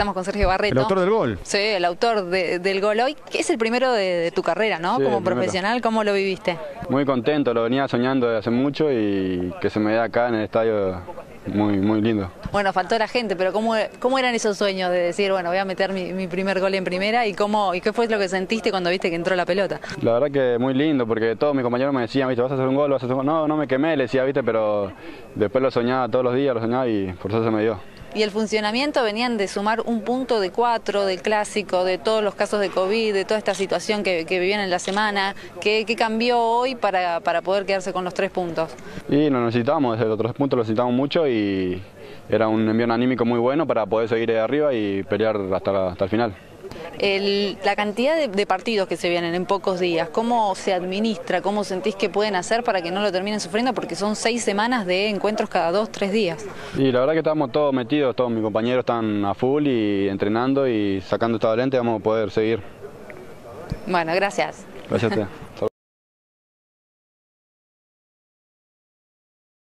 Estamos con Sergio Barreto. El autor del gol. Sí, el autor del gol hoy, que es el primero de, tu carrera, ¿no? Como profesional, ¿cómo lo viviste? Muy contento, lo venía soñando desde hace mucho y que se me dé acá en el estadio muy, muy lindo. Bueno, faltó la gente, pero ¿cómo, cómo eran esos sueños de decir, bueno, voy a meter mi, primer gol en primera y cómo y qué fue lo que sentiste cuando viste que entró la pelota? La verdad que muy lindo, porque todos mis compañeros me decían, viste, vas a hacer un gol, vas a hacer un gol. No, no me quemé, le decía, viste, pero después lo soñaba todos los días, lo soñaba y por eso se me dio. Y el funcionamiento venían de sumar un punto de cuatro del clásico, de todos los casos de COVID, de toda esta situación que, vivían en la semana. ¿Qué, cambió hoy para, para, poder quedarse con los tres puntos? Y lo necesitamos, los tres puntos lo necesitamos mucho y era un envío anímico muy bueno para poder seguir ahí arriba y pelear hasta, hasta el final la cantidad de, partidos que se vienen en pocos días, ¿cómo se administra? ¿Cómo sentís que pueden hacer para que no lo terminen sufriendo? Porque son seis semanas de encuentros cada dos, tres días. Y la verdad que estamos todos metidos, todos mis compañeros están a full y entrenando y sacando esta lente vamos a poder seguir. Bueno, gracias. Gracias a